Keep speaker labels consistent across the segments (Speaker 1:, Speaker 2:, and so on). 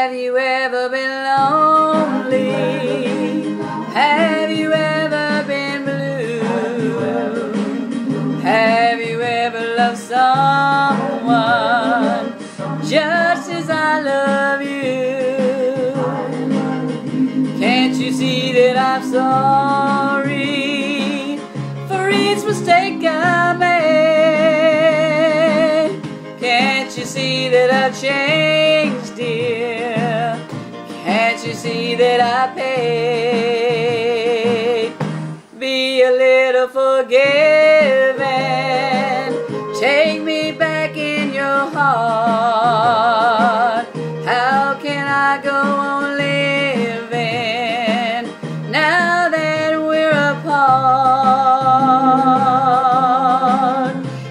Speaker 1: Have you ever been lonely? Have you ever been blue? Have you ever loved someone just as I love you? Can't you see that I'm sorry for each mistake I made? Can't you see that I've changed, dear? See that I paid? Be a little forgiving. Take me back in your heart. How can I go on living now that we're apart?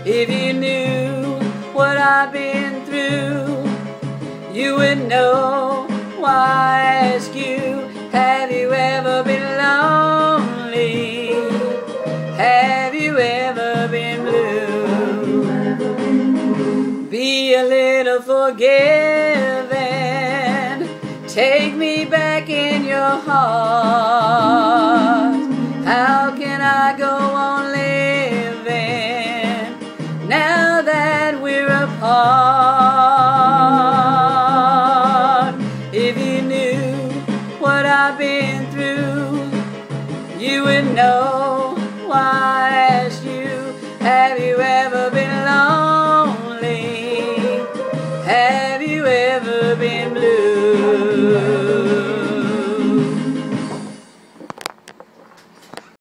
Speaker 1: If you knew what I've been through, you would know ask you. Have you ever been lonely? Have you ever been blue? Be a little forgiving. Take me back in your heart. How can I go on living now that we're apart? Been through, you would know